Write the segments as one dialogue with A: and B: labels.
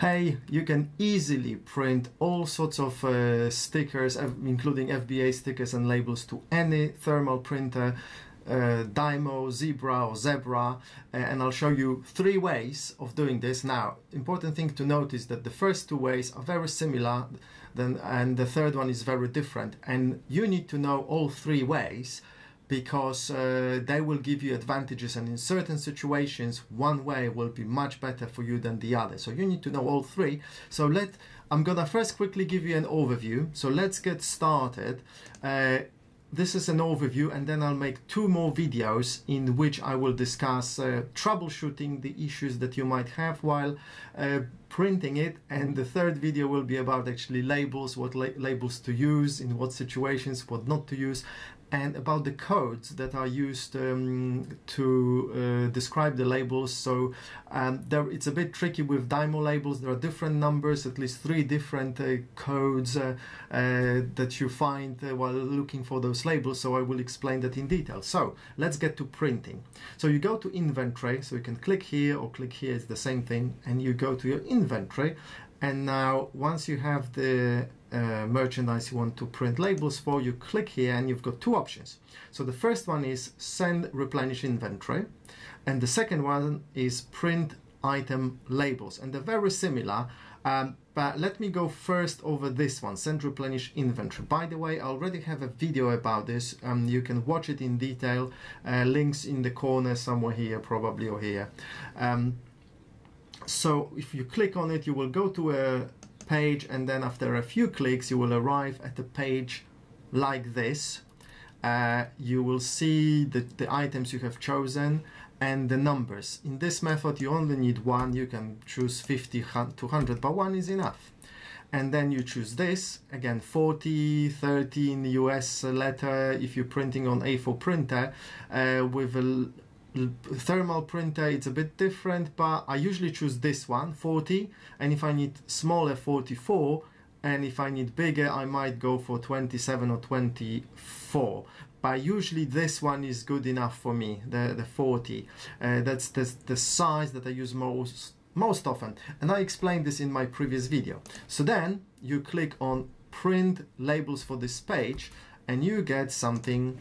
A: Hey, you can easily print all sorts of uh, stickers, including FBA stickers and labels to any thermal printer, uh, Dymo, Zebra or Zebra, uh, and I'll show you three ways of doing this. Now, important thing to note is that the first two ways are very similar, then, and the third one is very different, and you need to know all three ways because uh, they will give you advantages and in certain situations one way will be much better for you than the other. So you need to know all three. So let i'm gonna first quickly give you an overview. So let's get started. Uh, this is an overview and then I'll make two more videos in which I will discuss uh, troubleshooting the issues that you might have while uh, printing it. And the third video will be about actually labels what la labels to use in what situations what not to use and about the codes that are used um, to uh, describe the labels. So um, there, it's a bit tricky with Dymo labels. There are different numbers, at least three different uh, codes uh, uh that you find uh, while looking for those labels. So I will explain that in detail. So let's get to printing. So you go to inventory. So you can click here or click here. It's the same thing. And you go to your inventory. And now once you have the uh, merchandise you want to print labels for, you click here and you've got two options. So the first one is send replenish inventory and the second one is print item labels and they're very similar. Um, but let me go first over this one send replenish inventory. By the way I already have a video about this um, you can watch it in detail uh, links in the corner somewhere here probably or here. Um, so if you click on it you will go to a page and then after a few clicks you will arrive at a page like this. Uh, you will see the, the items you have chosen and the numbers. In this method you only need one. You can choose 50 200 but one is enough. And then you choose this. Again 40 13 US letter. If you're printing on A4 printer uh, with a thermal printer it's a bit different but I usually choose this one 40 and if I need smaller 44 and if I need bigger I might go for 27 or 24 but usually this one is good enough for me the, the 40 uh, that's, that's the size that I use most most often. And I explained this in my previous video. So then you click on print labels for this page and you get something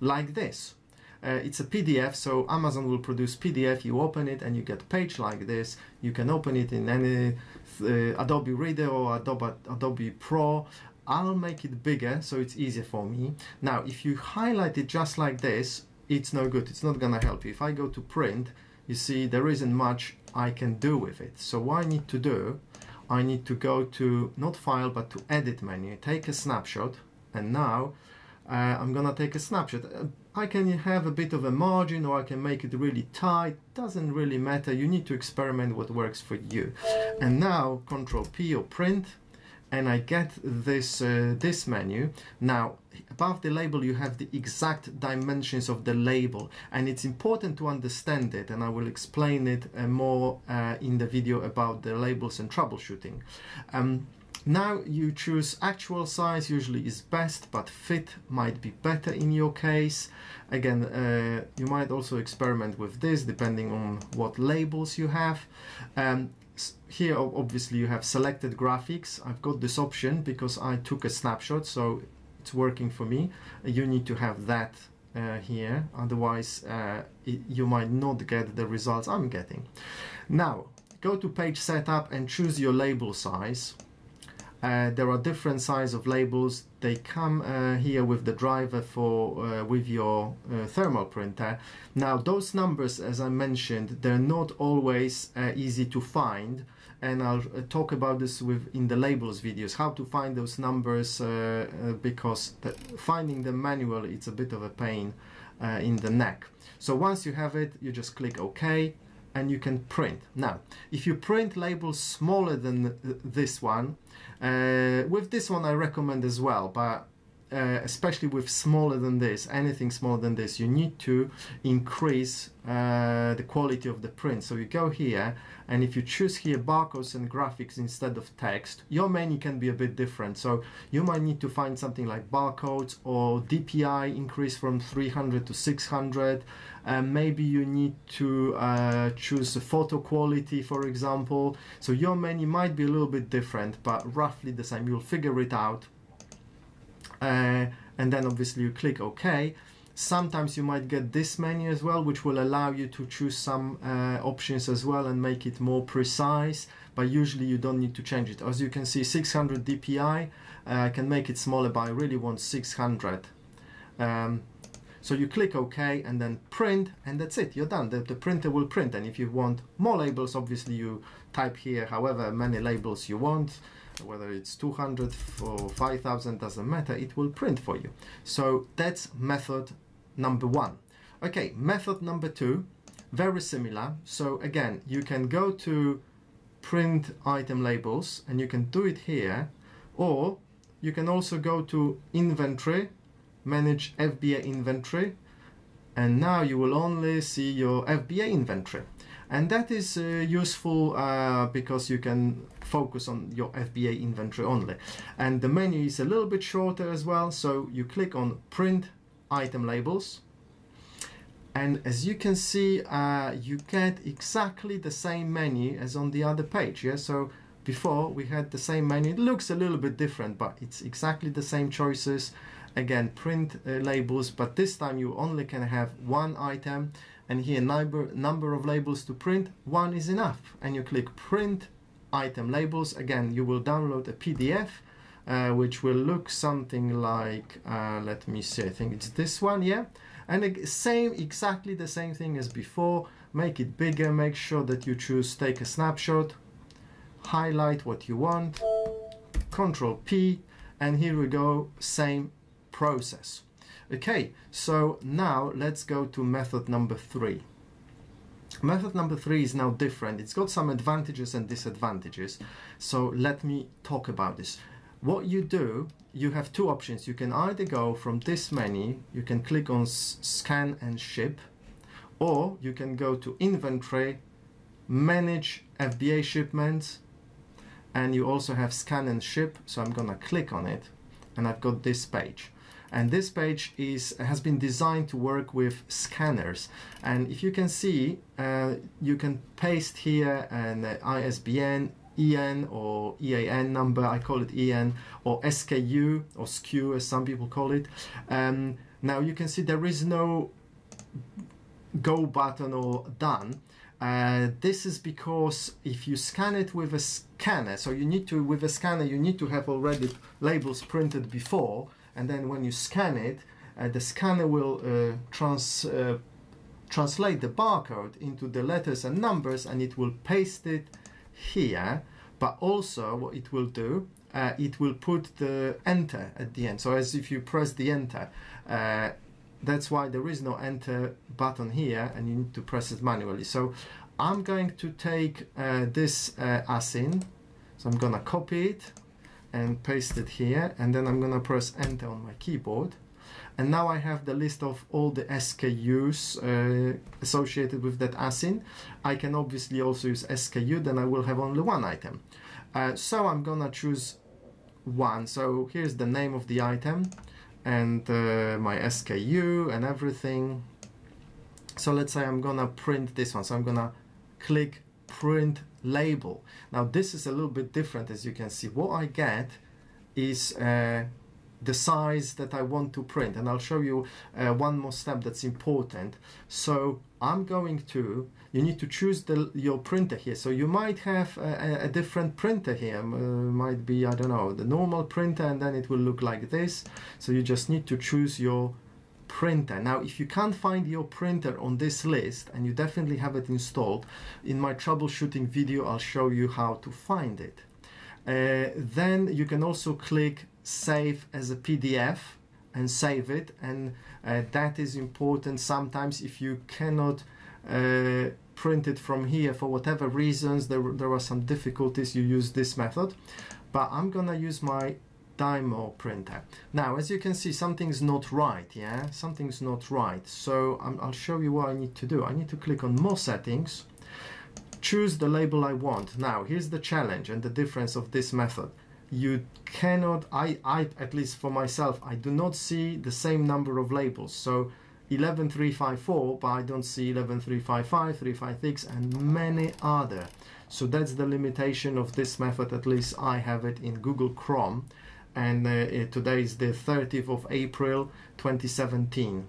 A: like this uh, it's a PDF, so Amazon will produce PDF. You open it and you get page like this. You can open it in any uh, Adobe Reader or Adobe, Adobe Pro. I'll make it bigger so it's easier for me. Now, if you highlight it just like this, it's no good. It's not gonna help you. If I go to print, you see there isn't much I can do with it. So what I need to do, I need to go to not file but to edit menu, take a snapshot, and now uh, I'm gonna take a snapshot. Uh, I can have a bit of a margin or I can make it really tight, doesn't really matter, you need to experiment what works for you. And now Control P or print and I get this uh, this menu. Now above the label you have the exact dimensions of the label and it's important to understand it and I will explain it uh, more uh, in the video about the labels and troubleshooting. Um, now you choose actual size usually is best but fit might be better in your case. Again uh, you might also experiment with this depending on what labels you have. Um, here obviously you have selected graphics. I've got this option because I took a snapshot so it's working for me. You need to have that uh, here otherwise uh, you might not get the results I'm getting. Now go to page setup and choose your label size. Uh, there are different size of labels. They come uh, here with the driver for uh, with your uh, thermal printer. Now those numbers, as I mentioned, they're not always uh, easy to find, and I'll uh, talk about this with in the labels videos how to find those numbers because the, finding them manually it's a bit of a pain in the neck. So once you have it, you just click OK and you can print. Now, if you print labels smaller than this one, uh, with this one I recommend as well, but uh, especially with smaller than this, anything smaller than this, you need to increase uh, the quality of the print. So you go here, and if you choose here barcodes and graphics instead of text, your menu can be a bit different. So you might need to find something like barcodes or DPI increase from 300 to 600. And maybe you need to uh, choose the photo quality, for example. So your menu might be a little bit different, but roughly the same. You'll figure it out uh, and then obviously you click OK. Sometimes you might get this menu as well, which will allow you to choose some uh, options as well and make it more precise. But usually you don't need to change it. As you can see, 600 DPI. Uh, I can make it smaller, but I really want 600. Um, so you click OK and then print, and that's it. You're done. The, the printer will print. And if you want more labels, obviously you type here however many labels you want whether it's 200 or 5000 doesn't matter it will print for you. So that's method number one. Okay method number two very similar. So again you can go to print item labels and you can do it here or you can also go to inventory manage FBA inventory and now you will only see your FBA inventory and that is uh, useful uh, because you can focus on your FBA inventory only. And the menu is a little bit shorter as well so you click on print item labels. And as you can see uh, you get exactly the same menu as on the other page yeah? So before we had the same menu. It looks a little bit different but it's exactly the same choices. Again print uh, labels but this time you only can have one item and here number number of labels to print one is enough. And you click print item labels. Again you will download a PDF uh, which will look something like uh, let me see I think it's this one yeah? And same exactly the same thing as before. Make it bigger. Make sure that you choose take a snapshot highlight what you want control P and here we go same process Okay, so now let's go to method number three. Method number three is now different. It's got some advantages and disadvantages. So let me talk about this. What you do, you have two options. You can either go from this menu, you can click on scan and ship, or you can go to inventory, manage FBA shipments, and you also have scan and ship. So I'm gonna click on it and I've got this page and this page is has been designed to work with scanners. And if you can see uh, you can paste here an ISBN EN or EAN number. I call it EN or SKU or SKU as some people call it. Um, now you can see there is no go button or done. Uh, this is because if you scan it with a scanner, so you need to, with a scanner, you need to have already labels printed before, and then when you scan it, uh, the scanner will uh, trans, uh, translate the barcode into the letters and numbers and it will paste it here. But also what it will do uh, it will put the enter at the end. So as if you press the enter uh, that's why there is no enter button here and you need to press it manually. So I'm going to take uh, this uh, ASIN so I'm gonna copy it and paste it here and then I'm gonna press enter on my keyboard and now I have the list of all the SKUs uh, associated with that ASIN. I can obviously also use SKU, then I will have only one item. Uh, so I'm gonna choose one. So here's the name of the item and uh, my SKU and everything. So let's say I'm gonna print this one. So I'm gonna click print label. Now this is a little bit different as you can see. What I get is uh, the size that I want to print and I'll show you uh, one more step that's important. So I'm going to, you need to choose the, your printer here. So you might have a, a different printer here. Uh, might be, I don't know, the normal printer and then it will look like this. So you just need to choose your printer. Now, if you can't find your printer on this list, and you definitely have it installed, in my troubleshooting video, I'll show you how to find it. Uh, then you can also click save as a PDF and save it. And uh, that is important sometimes if you cannot uh, print it from here for whatever reasons, there, there are some difficulties, you use this method. But I'm gonna use my Dymo printer. Now, as you can see, something's not right, yeah? Something's not right. So i will show you what I need to do. I need to click on More Settings, choose the label I want. Now, here's the challenge and the difference of this method. You cannot, I, I at least for myself, I do not see the same number of labels. So 11354, but I don't see 11355, 356, and many other. So that's the limitation of this method, at least I have it in Google Chrome and uh, today is the 30th of April 2017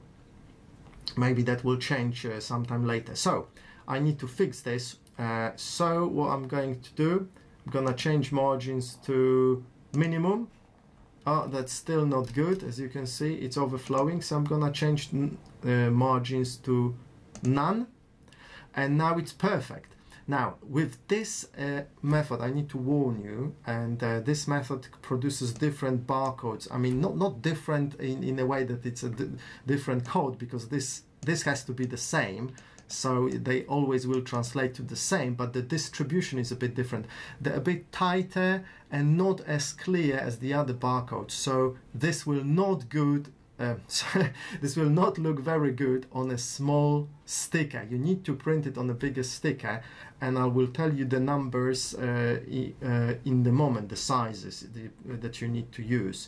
A: maybe that will change uh, sometime later. So I need to fix this. Uh, so what I'm going to do I'm gonna change margins to minimum. Oh that's still not good. As you can see it's overflowing. So I'm gonna change uh, margins to none. And now it's perfect now, with this uh, method, I need to warn you, and uh, this method produces different barcodes. I mean, not, not different in, in a way that it's a different code, because this, this has to be the same, so they always will translate to the same, but the distribution is a bit different. They're a bit tighter and not as clear as the other barcodes, so this will not good uh, so this will not look very good on a small sticker. You need to print it on a bigger sticker and I will tell you the numbers uh, uh, in the moment, the sizes the, that you need to use.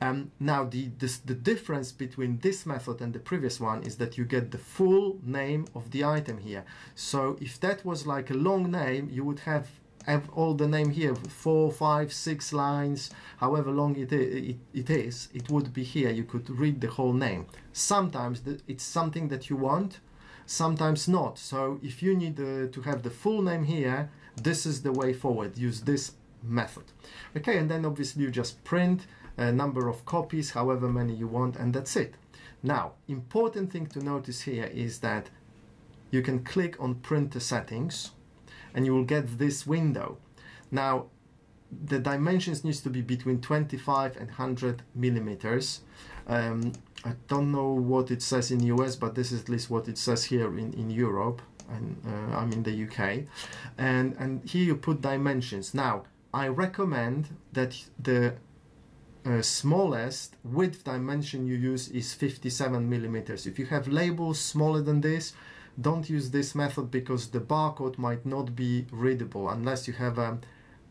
A: Um, now the, this, the difference between this method and the previous one is that you get the full name of the item here. So if that was like a long name, you would have have all the name here four five six lines however long it is, it, it is it would be here you could read the whole name. Sometimes the, it's something that you want sometimes not. So if you need uh, to have the full name here this is the way forward use this method. Okay and then obviously you just print a number of copies however many you want and that's it. Now important thing to notice here is that you can click on printer settings and you will get this window. Now, the dimensions needs to be between 25 and 100 millimeters. Um, I don't know what it says in the US, but this is at least what it says here in, in Europe, and uh, I'm in the UK. And, and here you put dimensions. Now, I recommend that the uh, smallest width dimension you use is 57 millimeters. If you have labels smaller than this, don't use this method because the barcode might not be readable unless you have a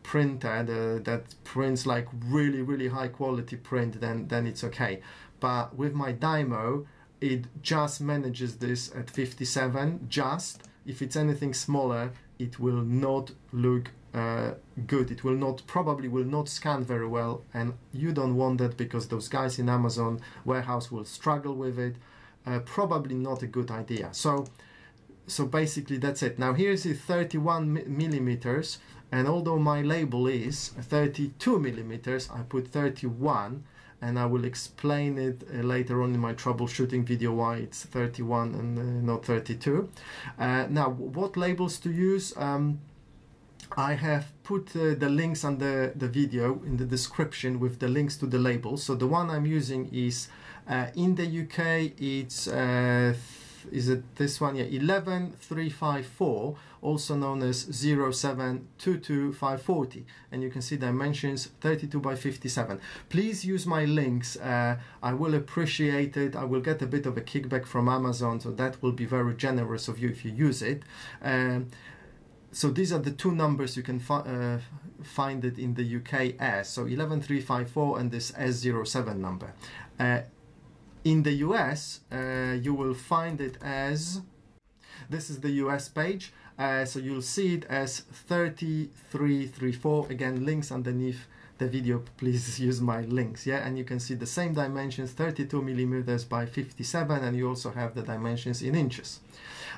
A: printer the, that prints like really really high quality print then then it's okay. But with my Dymo it just manages this at 57 just if it's anything smaller it will not look uh, good. It will not probably will not scan very well and you don't want that because those guys in Amazon warehouse will struggle with it. Uh, probably not a good idea. So so basically that's it. Now here's the 31 millimeters and although my label is 32 millimeters, I put 31 and I will explain it uh, later on in my troubleshooting video why it's 31 and uh, not 32. Uh, now what labels to use? Um, I have put uh, the links under the video in the description with the links to the labels. So the one I'm using is uh, in the UK it's uh, is it this one? Yeah, 11354, also known as 0722540. And you can see dimensions 32 by 57. Please use my links. Uh, I will appreciate it. I will get a bit of a kickback from Amazon, so that will be very generous of you if you use it. Um, so these are the two numbers you can fi uh, find it in the UK as. So 11354 and this S07 number. Uh, in the US, uh, you will find it as, this is the US page, uh, so you'll see it as 3334, again links underneath the video, please use my links, yeah, and you can see the same dimensions, 32 millimeters by 57, and you also have the dimensions in inches.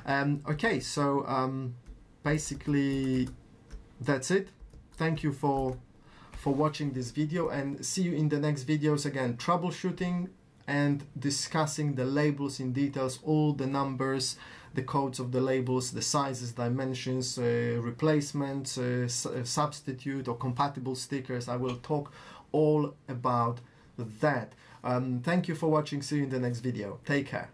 A: Um, okay, so um, basically that's it. Thank you for for watching this video and see you in the next videos again troubleshooting and discussing the labels in details, all the numbers, the codes of the labels, the sizes, dimensions, uh, replacements, uh, uh, substitute or compatible stickers. I will talk all about that. Um, thank you for watching. See you in the next video. Take care.